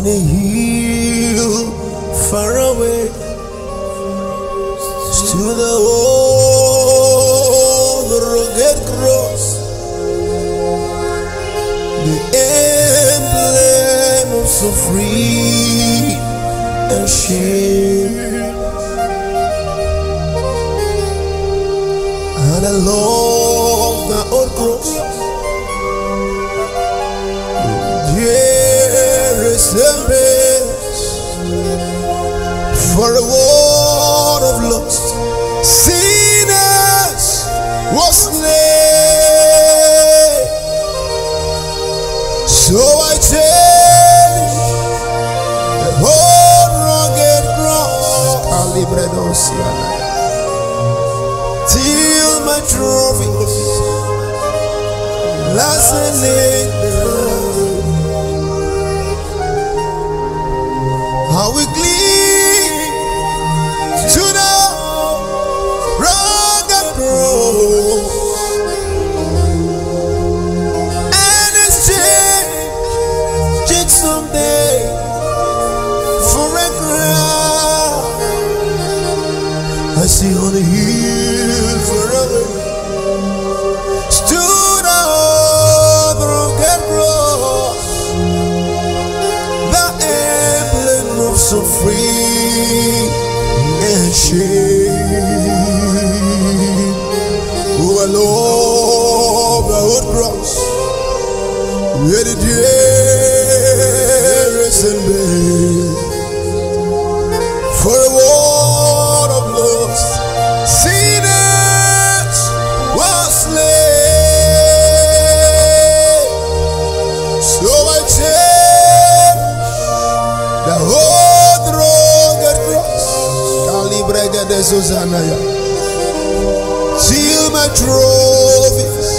on a hill far away stood the old rugged cross, the emblem of so free and shame. And I So I cherish the whole rugged cross. Till my trophies last and How we cling I Susanaya. Seal my trophies.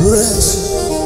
Rest.